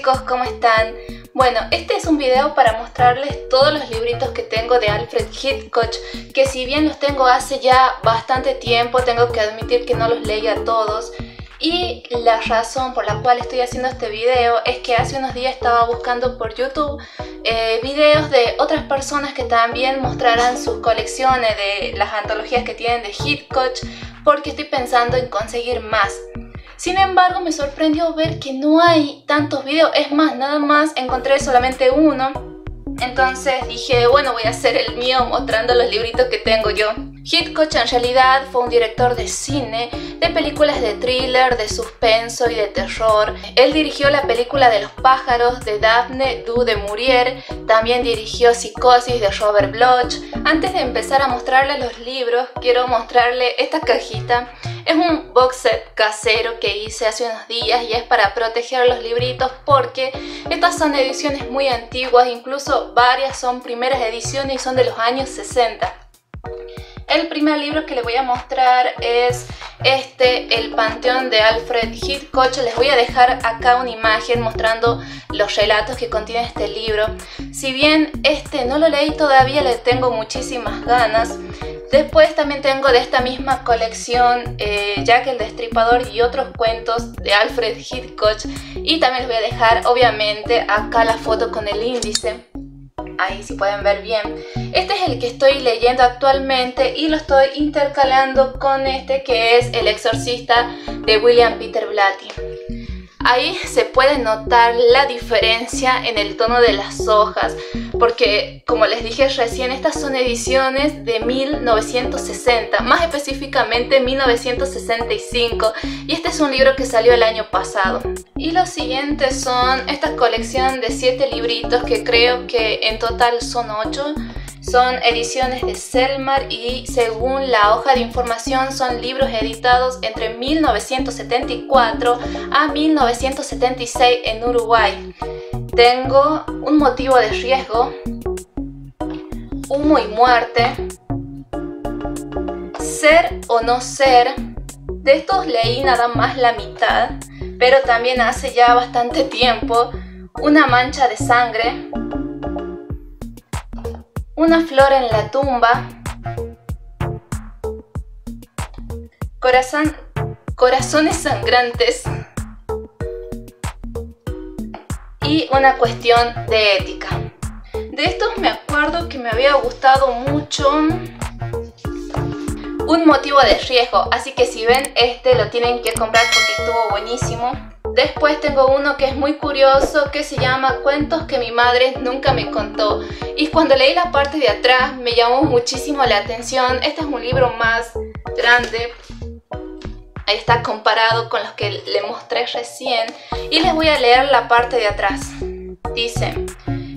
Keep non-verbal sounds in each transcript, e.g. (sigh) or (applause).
chicos, ¿cómo están? Bueno, este es un video para mostrarles todos los libritos que tengo de Alfred Hitchcock, que si bien los tengo hace ya bastante tiempo, tengo que admitir que no los leí a todos. Y la razón por la cual estoy haciendo este video es que hace unos días estaba buscando por YouTube eh, videos de otras personas que también mostraran sus colecciones de las antologías que tienen de Hitchcock, porque estoy pensando en conseguir más. Sin embargo, me sorprendió ver que no hay tantos videos. Es más, nada más encontré solamente uno. Entonces dije, bueno, voy a hacer el mío mostrando los libritos que tengo yo. Hitchcock en realidad fue un director de cine, de películas de thriller, de suspenso y de terror. Él dirigió la película de los pájaros de Daphne du de Maurier, también dirigió Psicosis de Robert Bloch. Antes de empezar a mostrarle los libros, quiero mostrarle esta cajita. Es un box set casero que hice hace unos días y es para proteger los libritos porque estas son ediciones muy antiguas, incluso varias son primeras ediciones y son de los años 60. El primer libro que les voy a mostrar es este, El Panteón de Alfred Hitchcock. Les voy a dejar acá una imagen mostrando los relatos que contiene este libro. Si bien este no lo leí todavía, le tengo muchísimas ganas. Después también tengo de esta misma colección eh, Jack el Destripador y otros cuentos de Alfred Hitchcock. Y también les voy a dejar obviamente acá la foto con el índice ahí si pueden ver bien. Este es el que estoy leyendo actualmente y lo estoy intercalando con este que es El Exorcista de William Peter Blatty. Ahí se puede notar la diferencia en el tono de las hojas, porque como les dije recién, estas son ediciones de 1960, más específicamente 1965, y este es un libro que salió el año pasado. Y los siguientes son esta colección de 7 libritos que creo que en total son 8 son ediciones de Selmar y según la hoja de información son libros editados entre 1974 a 1976 en Uruguay. Tengo Un motivo de riesgo, Humo y muerte, Ser o no ser. De estos leí nada más la mitad, pero también hace ya bastante tiempo. Una mancha de sangre, una flor en la tumba, corazones sangrantes y una cuestión de ética. De estos me acuerdo que me había gustado mucho un motivo de riesgo, así que si ven este lo tienen que comprar porque estuvo buenísimo. Después tengo uno que es muy curioso que se llama Cuentos que mi madre nunca me contó. Y cuando leí la parte de atrás me llamó muchísimo la atención. Este es un libro más grande. Ahí está comparado con los que le mostré recién. Y les voy a leer la parte de atrás. Dice...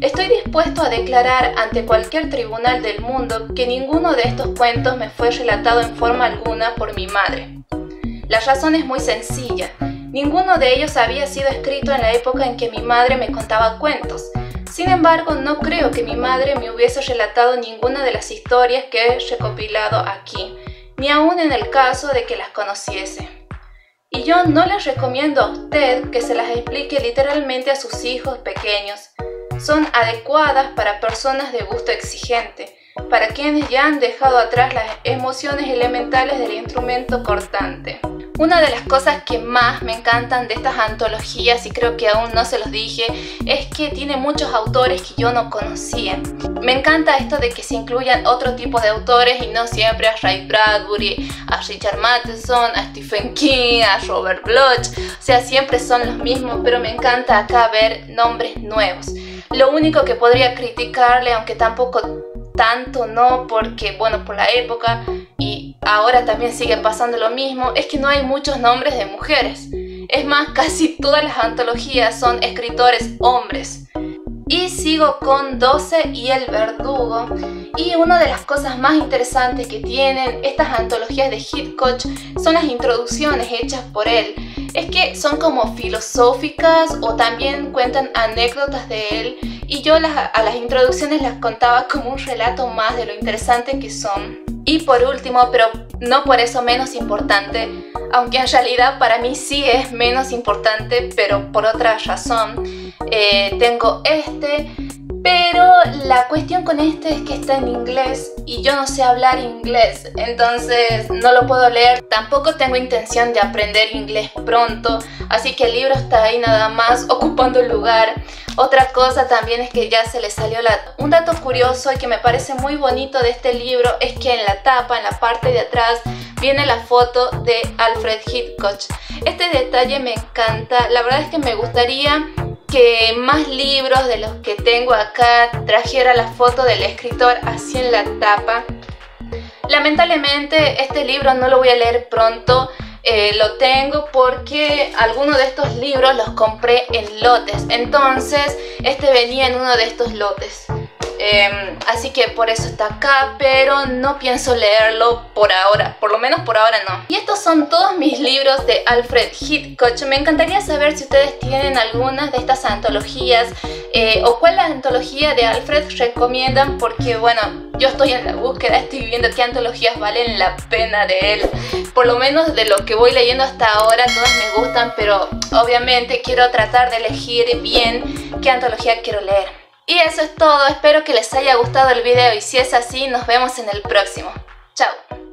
Estoy dispuesto a declarar ante cualquier tribunal del mundo que ninguno de estos cuentos me fue relatado en forma alguna por mi madre. La razón es muy sencilla. Ninguno de ellos había sido escrito en la época en que mi madre me contaba cuentos. Sin embargo, no creo que mi madre me hubiese relatado ninguna de las historias que he recopilado aquí, ni aun en el caso de que las conociese. Y yo no les recomiendo a usted que se las explique literalmente a sus hijos pequeños. Son adecuadas para personas de gusto exigente, para quienes ya han dejado atrás las emociones elementales del instrumento cortante. Una de las cosas que más me encantan de estas antologías, y creo que aún no se los dije, es que tiene muchos autores que yo no conocía. Me encanta esto de que se incluyan otro tipo de autores y no siempre a Ray Bradbury, a Richard Matheson, a Stephen King, a Robert Bloch. O sea, siempre son los mismos, pero me encanta acá ver nombres nuevos. Lo único que podría criticarle, aunque tampoco tanto no, porque bueno, por la época ahora también sigue pasando lo mismo, es que no hay muchos nombres de mujeres. Es más, (laughs) casi todas las antologías son escritores hombres. Y sigo con 12 y el verdugo. Y una de las cosas más interesantes que tienen estas antologías de Hitchcock son las introducciones hechas por él. Es que son como filosóficas o también cuentan anécdotas de él y yo a las introducciones las contaba como un relato más de lo interesante que son. Y por último, pero no por eso menos importante, aunque en realidad para mí sí es menos importante, pero por otra razón, eh, tengo este pero la cuestión con este es que está en inglés y yo no sé hablar inglés, entonces no lo puedo leer. Tampoco tengo intención de aprender inglés pronto, así que el libro está ahí nada más (laughs) ocupando el lugar. Otra cosa también es que ya se le salió la... Un dato curioso y que me parece muy bonito de este libro es que en la tapa, en la parte de atrás, viene la foto de Alfred Hitchcock. Este detalle me encanta, la verdad es que me gustaría que más libros de los que tengo acá trajera la foto del escritor así en la tapa. Lamentablemente este libro no lo voy a leer pronto, eh, lo tengo porque algunos de estos libros los compré en lotes, entonces este venía en uno de estos lotes. Em, así que por eso está acá, pero no pienso leerlo por ahora, por lo menos por ahora no. Y estos son todos mis libros de Alfred Hitchcock. Me encantaría saber si ustedes tienen algunas de estas antologías eh, o cuál antología de Alfred recomiendan, porque bueno, yo estoy en la búsqueda, estoy viendo qué antologías valen la pena de él. Por lo menos de lo que voy leyendo hasta ahora, todas me gustan, pero obviamente quiero tratar de elegir bien qué antología quiero leer. Y eso es todo, espero que les haya gustado el video y si es así, nos vemos en el próximo. Chao.